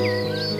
Música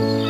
Thank